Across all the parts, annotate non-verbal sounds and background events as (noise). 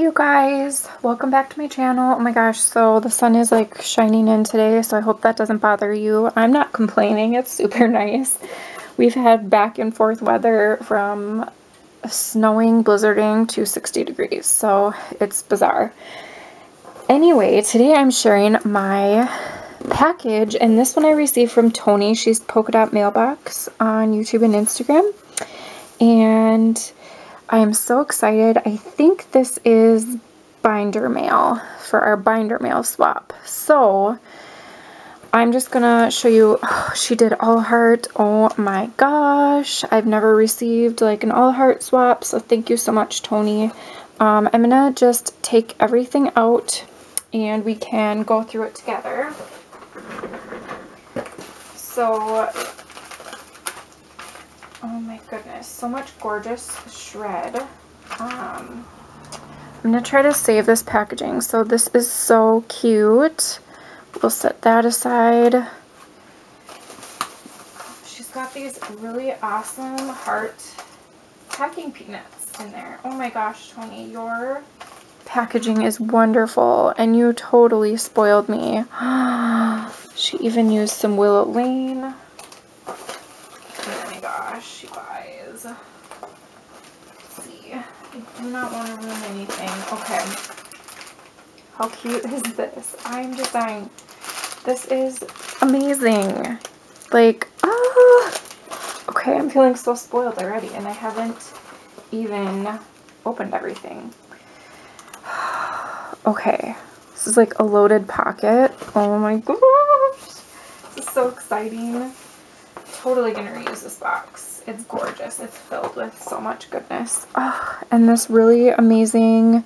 You guys, welcome back to my channel. Oh my gosh, so the sun is like shining in today, so I hope that doesn't bother you. I'm not complaining, it's super (laughs) nice. We've had back and forth weather from snowing, blizzarding to 60 degrees, so it's bizarre. Anyway, today I'm sharing my package, and this one I received from Toni. She's Polka Dot Mailbox on YouTube and Instagram. And I am so excited. I think this is binder mail for our binder mail swap. So I'm just gonna show you, oh, (sighs) she did all heart. Oh my gosh. I've never received like an all heart swap. So thank you so much, Toni. Um, I'm gonna just take everything out and we can go through it together. So Oh my goodness, so much gorgeous shred. Um, I'm going to try to save this packaging. So this is so cute. We'll set that aside. She's got these really awesome heart packing peanuts in there. Oh my gosh, Toni, your packaging is wonderful and you totally spoiled me. (gasps) she even used some Willow Lane you guys. Let's see. I do not want to ruin anything. Okay. How cute is this? I'm just dying. This is amazing. Like, ah. Okay, I'm feeling so spoiled already, and I haven't even opened everything. (sighs) okay. This is like a loaded pocket. Oh my gosh. This is so exciting totally to reuse this box. It's gorgeous. It's filled with so much goodness. Oh, and this really amazing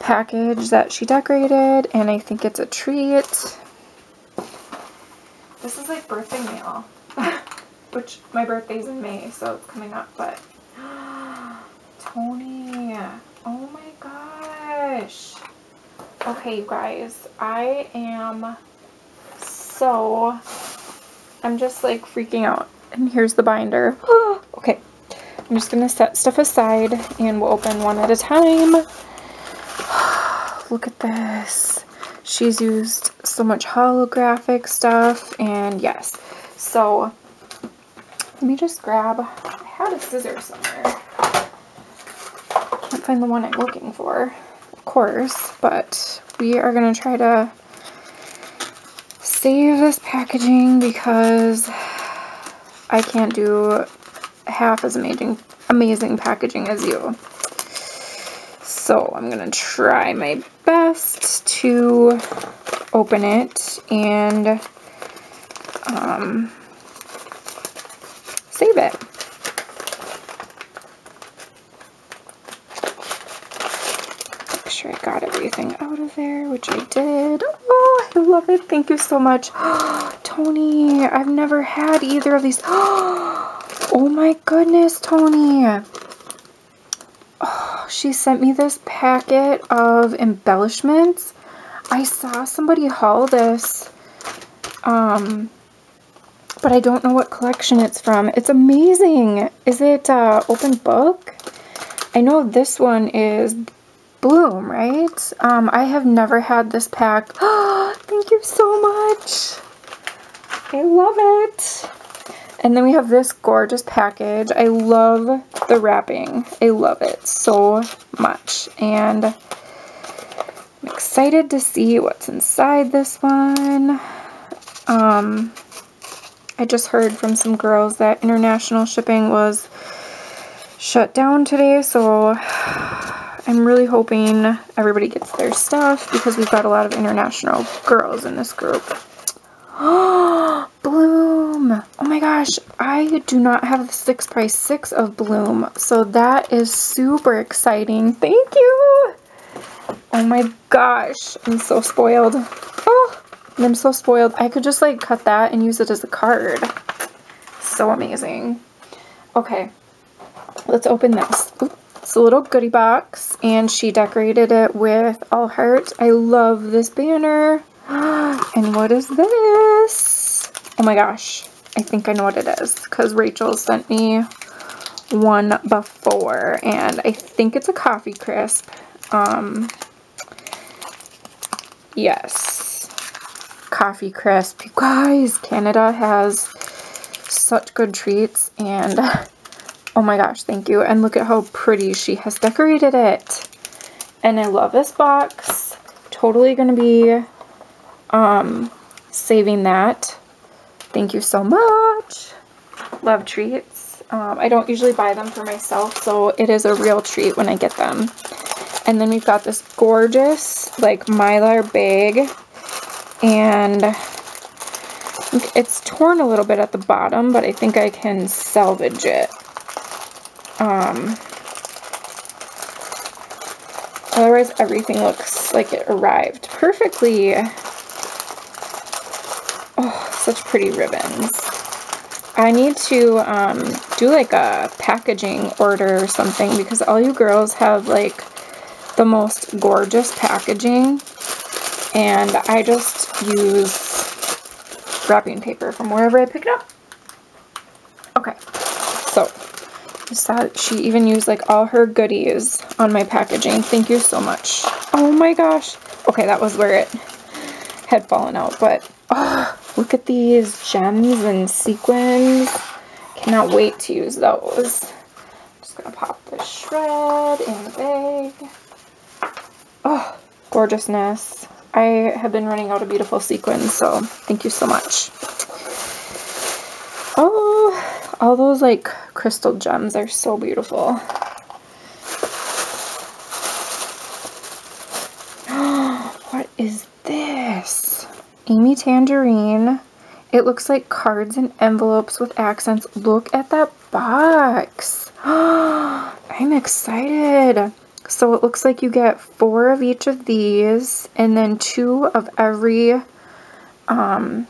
package that she decorated, and I think it's a treat. This is like birthday mail, (laughs) which my birthday's in May, so it's coming up, but (gasps) Toni, oh my gosh. Okay, you guys, I am so I'm just like freaking out. And here's the binder. (gasps) okay, I'm just gonna set stuff aside and we'll open one at a time. (sighs) Look at this. She's used so much holographic stuff and yes. So let me just grab, I had a scissor somewhere. Can't find the one I'm looking for, of course, but we are gonna try to save this packaging because I can't do half as amazing amazing packaging as you. So I'm going to try my best to open it and um, save it. Make sure I got everything out of there, which I did. Oh, I love it. Thank you so much. (gasps) Toni, I've never had either of these. (gasps) Oh my goodness, Toni. Oh, she sent me this packet of embellishments. I saw somebody haul this, um, but I don't know what collection it's from. It's amazing. Is it uh, open book? I know this one is Bloom, right? Um, I have never had this pack. (gasps) Thank you so much. I love it. And then we have this gorgeous package. I love the wrapping. I love it so much. And I'm excited to see what's inside this one. Um, I just heard from some girls that international shipping was shut down today, so I'm really hoping everybody gets their stuff because we've got a lot of international girls in this group. (gasps) Bloom! Oh my gosh, I do not have the six price six of Bloom, so that is super exciting. Thank you! Oh my gosh, I'm so spoiled. Oh, I'm so spoiled. I could just like cut that and use it as a card. So amazing. Okay, let's open this. It's a little goodie box, and she decorated it with all heart. I love this banner. (gasps) And what is this? Oh my gosh, I think I know what it is, because Rachel sent me one before, and I think it's a coffee crisp. Um, yes. Coffee Crisp. You guys, Canada has such good treats and (laughs) oh my gosh, thank you. And look at how pretty she has decorated it. And I love this box. Totally going to be um, saving that. Thank you so much. Love treats. Um, I don't usually buy them for myself, so it is a real treat when I get them. And then we've got this gorgeous, like, Mylar bag. And it's torn a little bit at the bottom, but I think I can salvage it. Um, otherwise, everything looks like it arrived perfectly. Such pretty ribbons. I need to um, do like a packaging order or something because all you girls have like the most gorgeous packaging and I just use wrapping paper from wherever I pick it up. Okay, so she even used like all her goodies on my packaging. Thank you so much. Oh my gosh. Okay, that was where it had fallen out, but oh, look at these gems and sequins. Cannot wait to use those. I'm just gonna pop the shred in the bag. Oh, gorgeousness. I have been running out of beautiful sequins, so thank you so much. Oh, all those like crystal gems are so beautiful. (gasps) what is this? Amy Tangerine. It looks like cards and envelopes with accents. Look at that box. (gasps) I'm excited. So it looks like you get four of each of these and then two of every um,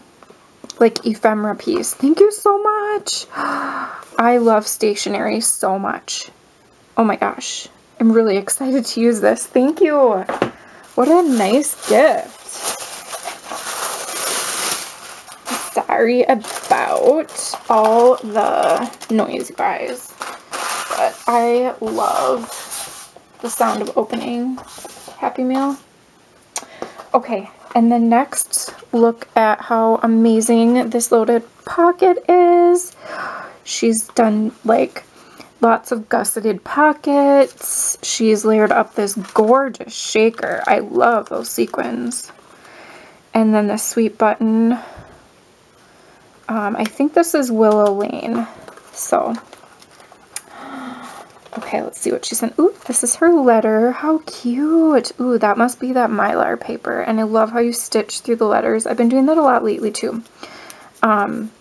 like ephemera piece. Thank you so much. (gasps) I love stationery so much. Oh my gosh. I'm really (laughs) excited to use this. Thank you. What a nice gift. Sorry about all the noise, guys. But I love the sound of opening happy mail. Okay, and then next, look at how amazing this loaded pocket is. She's done like lots of gusseted pockets. She's layered up this gorgeous shaker. I love those sequins. And then the sweet button. Um, I think this is Willow Lane. So Okay, let's see what she sent. Ooh, this is her letter. How cute. Ooh, that must be that Mylar paper. And I love how you stitch through the letters. I've been doing that a lot lately too. Um,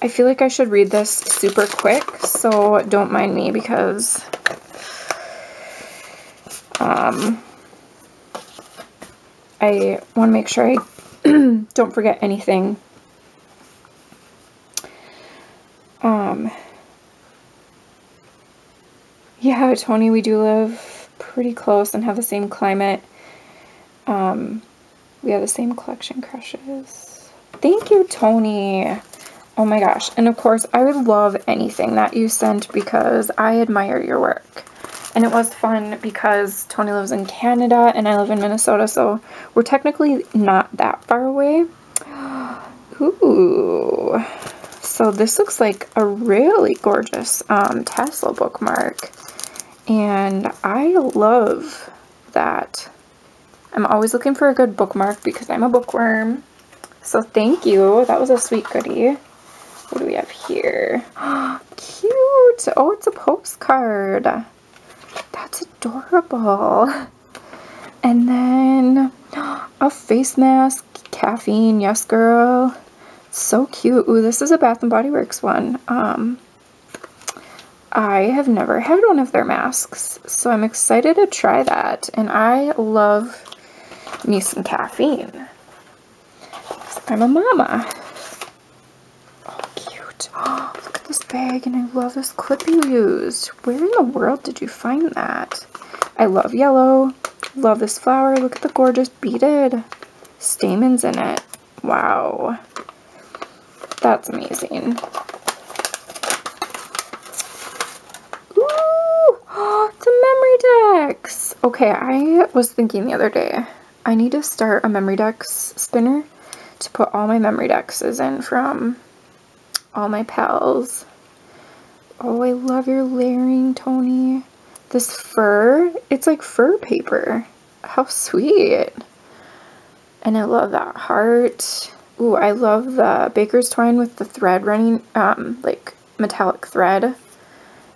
I feel like I should read this super quick, so don't mind me because um, I want to make sure I (clears throat) don't forget anything. Um, yeah, Toni, we do live pretty close and have the same climate. Um, we have the same collection crushes. Thank you, Toni. Oh my gosh. And of course, I would love anything that you sent because I admire your work. And it was fun because Toni lives in Canada and I live in Minnesota, so we're technically not that far away. (gasps) Ooh. So this looks like a really gorgeous um, tassel bookmark. And I love that. I'm always looking for a good bookmark because I'm a bookworm. So thank you. That was a sweet goodie. What do we have here? (gasps) Cute. Oh, it's a postcard. That's adorable. And then (gasps) a face mask. Caffeine. Yes, girl. So cute. Ooh, this is a Bath & Body Works one. Um, I have never had one of their masks, so I'm excited to try that. And I love me some caffeine. I'm a mama. Oh, cute. Oh, look at this bag, and I love this clip you used. Where in the world did you find that? I love yellow. Love this flower. Look at the gorgeous beaded stamens in it. Wow. That's amazing. (gasps) It's a Memory Dex. Okay, I was thinking the other day, I need to start a Memory Dex spinner to put all my Memory Dex in from all my pals. Oh, I love your layering, Toni. This fur, it's like fur paper. How sweet. And I love that heart. Ooh, I love the baker's twine with the thread running, um, like metallic thread.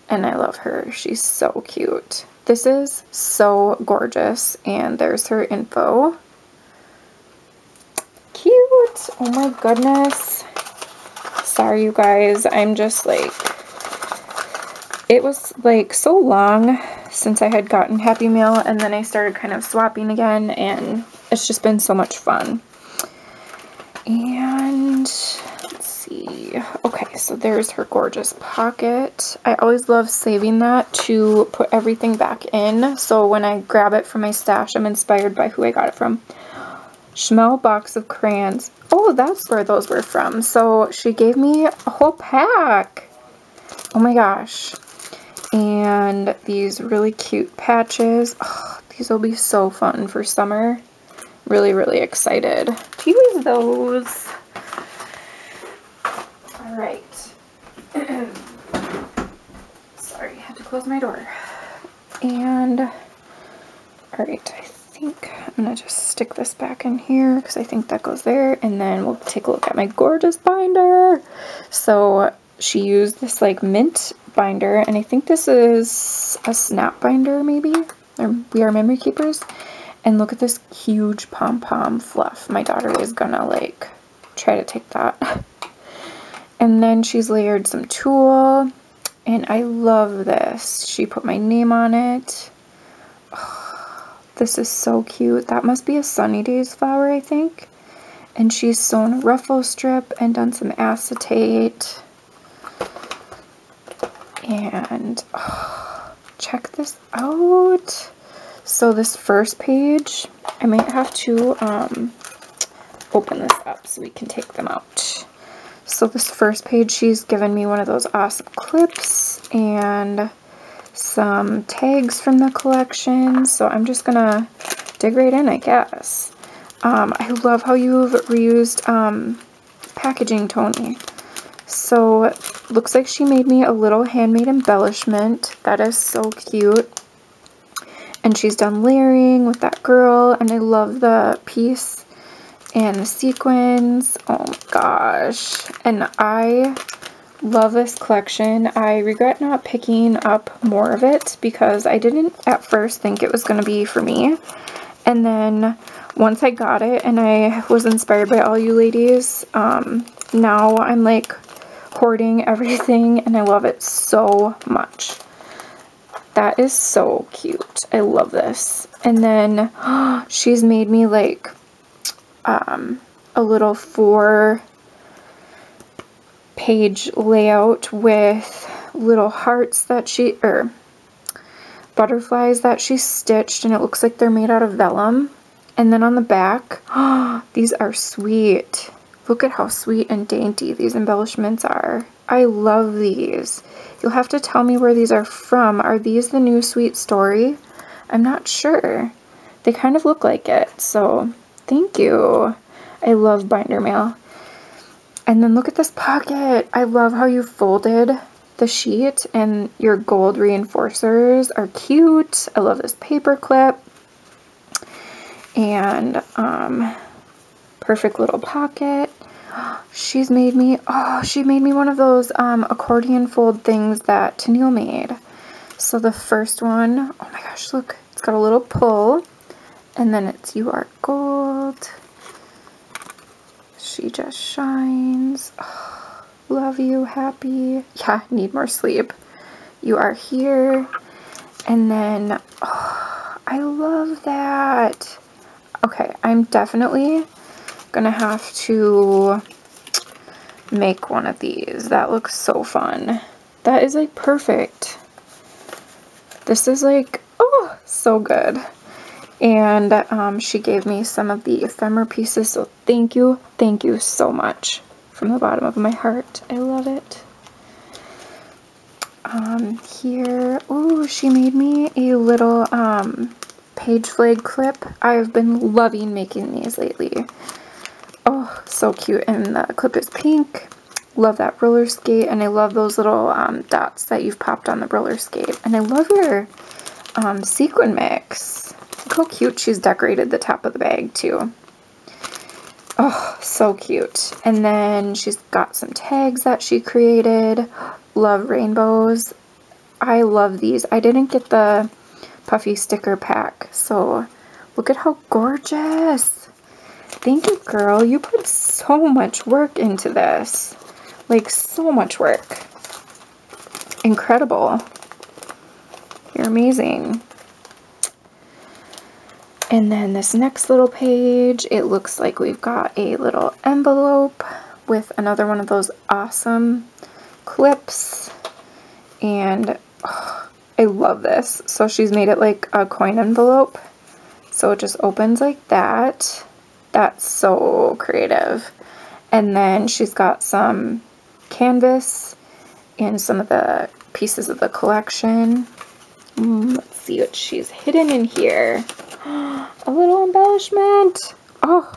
And I love her. She's so cute. This is so gorgeous. And there's her info. Cute. Oh my goodness. Sorry, you guys. I'm just like, it was like so long since I had gotten happy mail and then I started kind of swapping again and it's just been so much fun. And let's see. Okay, so there's her gorgeous pocket. I always love saving that to put everything back in. So when I grab it from my stash, I'm inspired by who I got it from. Schmel box of crayons. Oh, that's where those were from. So she gave me a whole pack. Oh my gosh. And these really cute patches. Oh, these will be so fun for summer. Really, really excited to use those. All right. (clears throat) Sorry, I had to close my door. And, all right, I think I'm going to just stick this back in here because I think that goes there. And then we'll take a look at my gorgeous binder. So she used this like mint binder and I think this is a snap binder maybe or we are memory keepers and look at this huge pom-pom fluff. My daughter is gonna like try to take that. (laughs) and then she's layered some tulle. And I love this. She put my name on it. Oh, (sighs) this is so cute. That must be a Sunny Days flower, I think. And she's sewn a ruffle strip and done some acetate. And oh, (sighs) check this out. So this first page, I might have to um, open this up so we can take them out. So this first page, she's given me one of those awesome clips and some tags from the collection. So I'm just gonna dig right in, I guess. Um, I love how you've reused um, packaging, Toni. So looks like she made me a little handmade embellishment. That is so cute. And she's done layering with that girl. And I love the piece and the sequins. Oh my gosh. And I love this collection. I regret not picking up more of it because I didn't at first think it was going to be for me. And then once I got it and I was inspired by all you ladies, um, now I'm like hoarding (laughs) everything and I love it so much. That is so cute. I love this. And then oh, (gasps) she's made me like um, a little four page layout with little hearts that she, or butterflies that she stitched and it looks like they're made out of vellum. And then on the back, oh, (gasps) these are sweet. Look at how sweet and dainty these embellishments are. I love these. You'll have to tell me where these are from. Are these the new Sweet Story? I'm not sure. They kind of look like it, so thank you. I love binder mail. And then look at this pocket. I love how you folded the sheet and your gold reinforcers are cute. I love this paper clip. And um, perfect little pocket. She's made me, oh, she made me one of those um, accordion fold things that Tennille made. So the first one, oh my gosh, look, it's got a little pull. And then it's You Are Gold. She just shines. Oh, love you, happy. Yeah, need more sleep. You are here. And then, oh, I love that. Okay, I'm definitely gonna have to make one of these. That looks so fun. That is like perfect. This is like, oh, so good. And um, she gave me some of the ephemera pieces, so thank you, thank you so much from the bottom of my heart. I love it. Um, here, oh, she made me a little um, page flag clip. I've been loving making these lately. Oh, so cute. And the clip is pink. Love that roller skate. And I love those little um, dots that you've popped on the roller skate. And I love your um, sequin mix. Look how cute she's decorated the top of the bag too. Oh, so cute. And then she's got some tags that she created. Love rainbows. I love these. I didn't get the puffy sticker pack, so look at how gorgeous. Thank you, girl. You put so much work into this. Like, so much work. Incredible. You're amazing. And then this next little page, it looks like we've got a little envelope with another one of those awesome clips. And oh, I love this. So she's made it like a coin envelope. So it just opens like that. That's so creative. And then she's got some canvas and some of the pieces of the collection. Mm, let's see what she's hidden in here. (gasps) a little embellishment. Oh,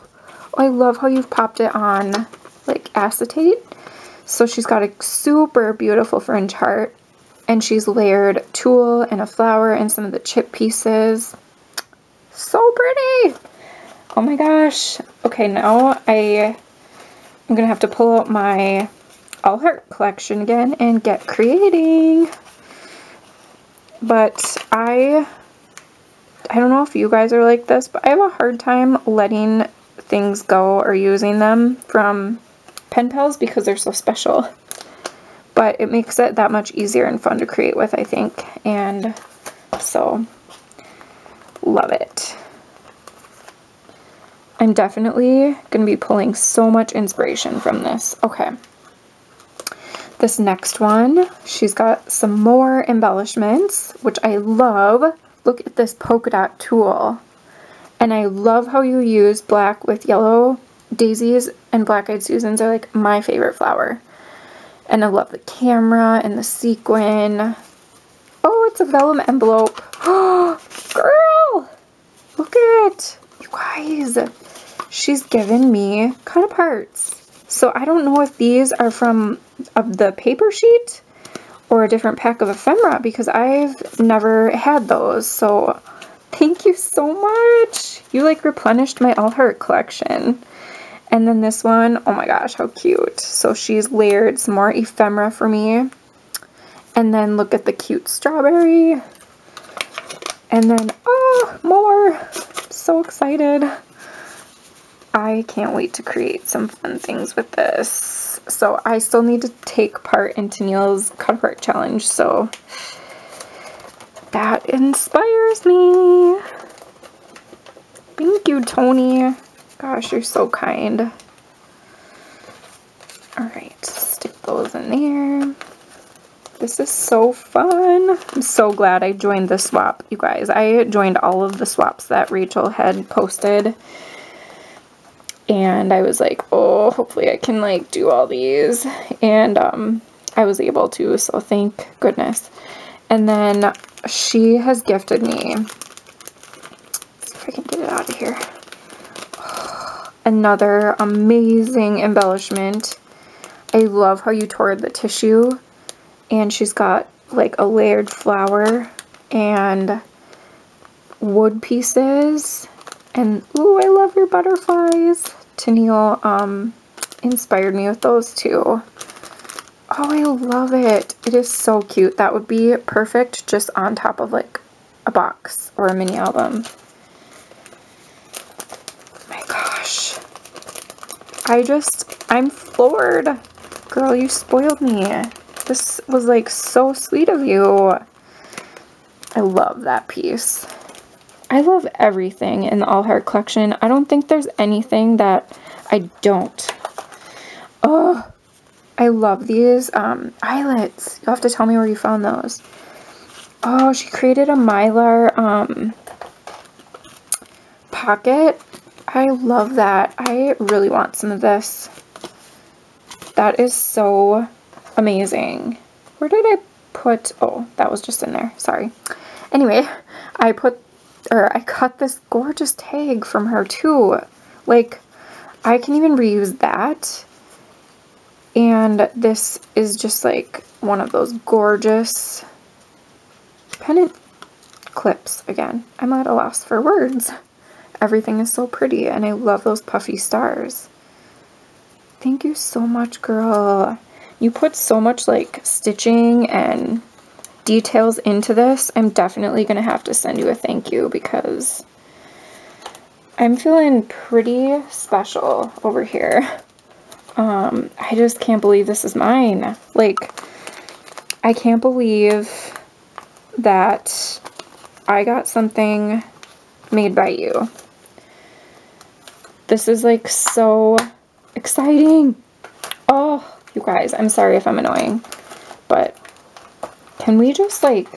I love how you've popped it on like acetate. So she's got a super beautiful fringe heart and she's layered tulle and a flower and some of the chip pieces. So pretty. Oh my gosh. Okay, now I I'm gonna have to pull out my all heart collection again and get creating. But I I don't know if you guys are like this, but I have a hard time letting things go or using them from pen pals because they're so special. But it makes it that much easier and fun to create with, I think. And so, love it. I'm definitely going to be pulling so much inspiration from this. Okay. This next one, she's got some more embellishments, which I love. Look at this polka dot tulle. And I love how you use black with yellow. Daisies and black-eyed Susans are like my favorite flower. And I love the camera and the sequin. Oh, it's a vellum envelope. Oh, (gasps) girl! Look at it. You guys. She's given me cut parts. So I don't know if these are from the paper sheet or a different pack of ephemera because I've never had those. So thank you so much. You like replenished my All Heart collection. And then this one, oh my gosh, how cute. So she's layered some more ephemera for me. And then look at the cute strawberry. And then, oh, more. So excited. I can't wait to create some fun things with this so I still need to take part in Tennille's apart challenge, so that inspires me. Thank you, Toni. Gosh, you're so kind. Alright, stick those in there. This is so fun. I'm so glad I joined the swap, you guys. I joined all of the swaps that Rachel had posted and I was like, oh, hopefully I can like do all these. And um, I was able to, so thank goodness. And then she has gifted me, see if I can get it out of here, (sighs) another amazing embellishment. I love how you tore the tissue and she's got like a layered flower and wood pieces and, ooh, I love your butterflies. Tennille um, inspired me with those too. Oh, I love it. It is so cute. That would be perfect just on top of like a box or a mini album. My gosh. I just, I'm floored. Girl, you spoiled me. This was like so sweet of you. I love that piece. I love everything in the All Heart collection. I don't think there's anything that I don't. Oh, I love these um, eyelets. You'll have to tell me where you found those. Oh, she created a Mylar um, pocket. I love that. I really want some of this. That is so amazing. Where did I put, oh, that was just in there, sorry. Anyway, I put, or I cut this gorgeous tag from her too. Like, I can even reuse that. And this is just like one of those gorgeous pendant clips again. I'm at a loss for words. Everything is so pretty and I love those puffy stars. Thank you so much, girl. You put so much like stitching and details into this. I'm definitely going to have to send you a thank you because I'm feeling pretty special over here. Um, I just can't believe this is mine. Like, I can't believe that I got something made by you. This is like so exciting. Oh, you guys, I'm sorry if I'm annoying, but can we just like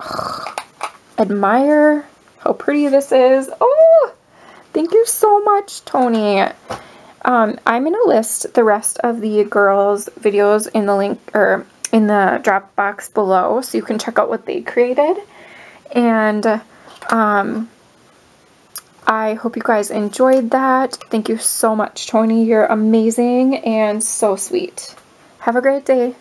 (sighs) admire how pretty this is? Oh, thank you so much, Toni. Um, I'm going to list the rest of the girls' videos in the link or in the drop box below so you can check out what they created. And um, I hope you guys enjoyed that. Thank you so much, Toni. You're amazing and so sweet. Have a great day.